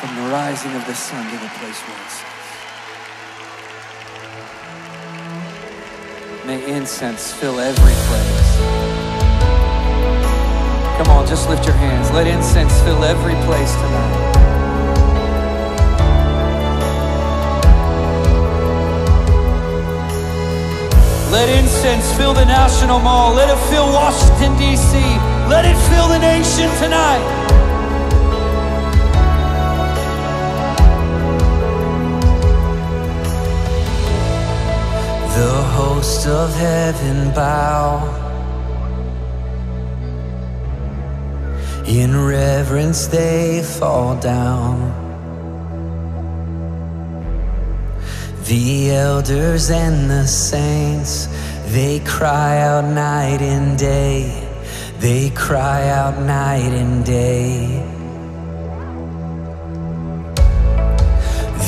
from the rising of the sun to the place where it sets. May incense fill every place. Come on, just lift your hands. Let incense fill every place tonight. Let incense fill the National Mall. Let it fill Washington, D.C. Let it fill the nation of heaven bow. In reverence they fall down. The elders and the saints They cry out night and day. They cry out night and day.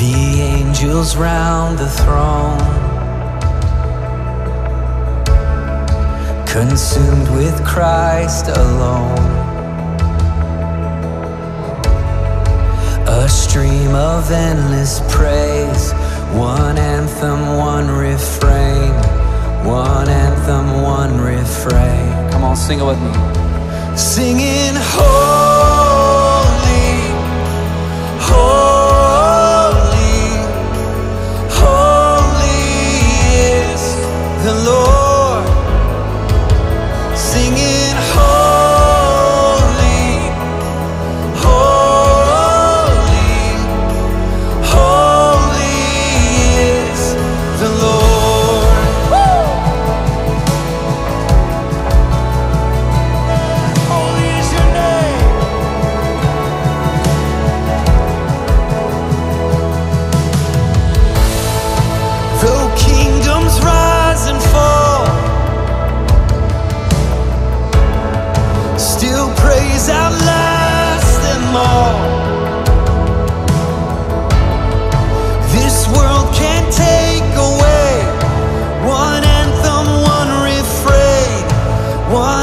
The angels round the throne consumed with Christ alone. A stream of endless praise, one anthem, one refrain, one anthem, one refrain. Come on, sing it with me. Singing holy, praise outlast them all. This world can't take away one anthem, one refrain, one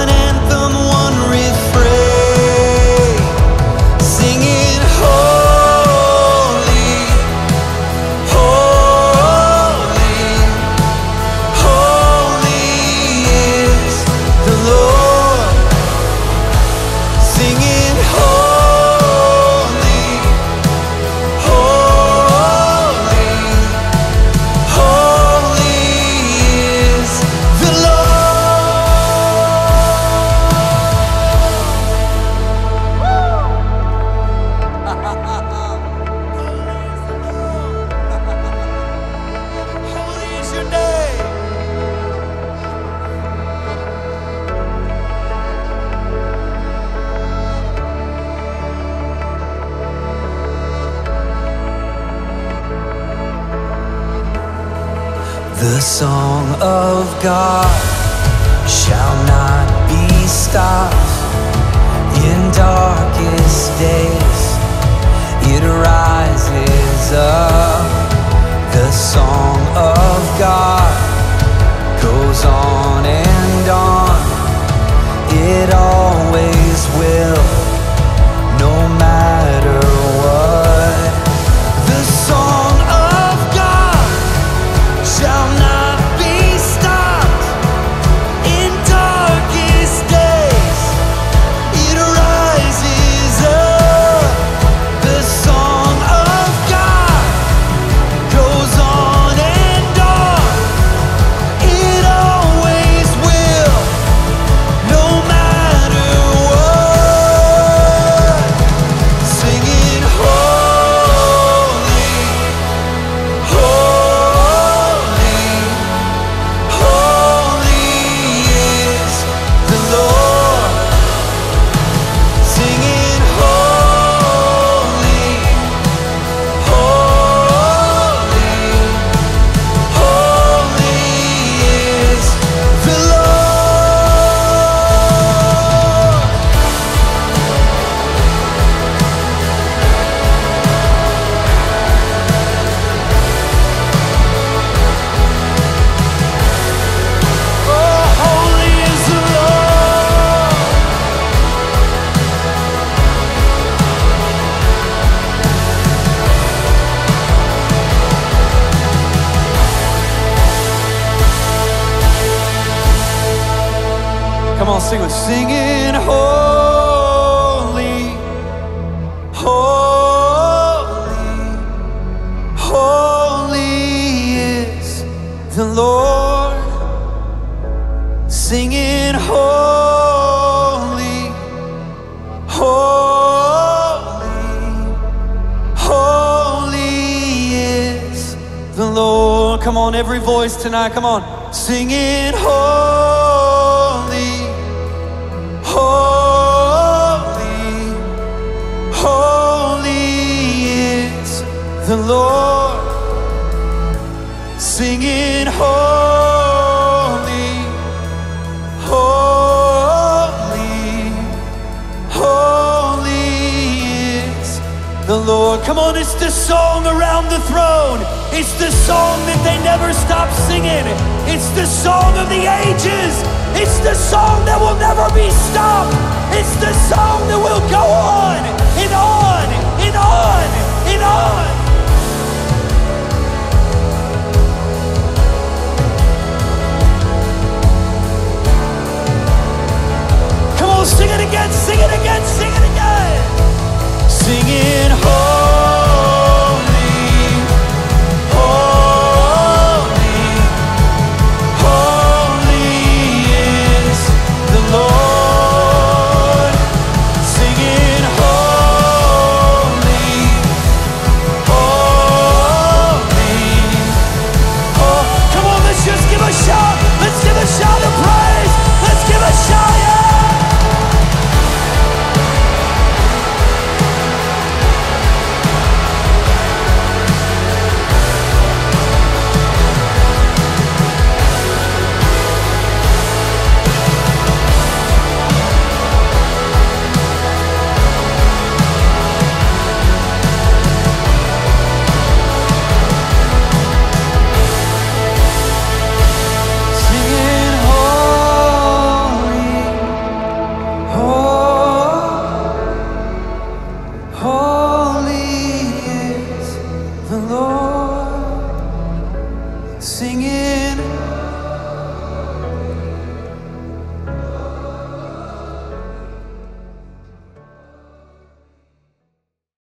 song of God shall not be stopped in darkest days. It rises up. The song of God goes on Come on, sing with singing holy, holy, holy is the Lord. Singing holy, holy, holy is the Lord. Come on, every voice tonight. Come on, singing holy, the Lord. Singing holy, holy, holy is the Lord. Come on, it's the song around the throne. It's the song that they never stop singing. It's the song of the ages. It's the song that will never be stopped. It's the song that will go on and on and on and on.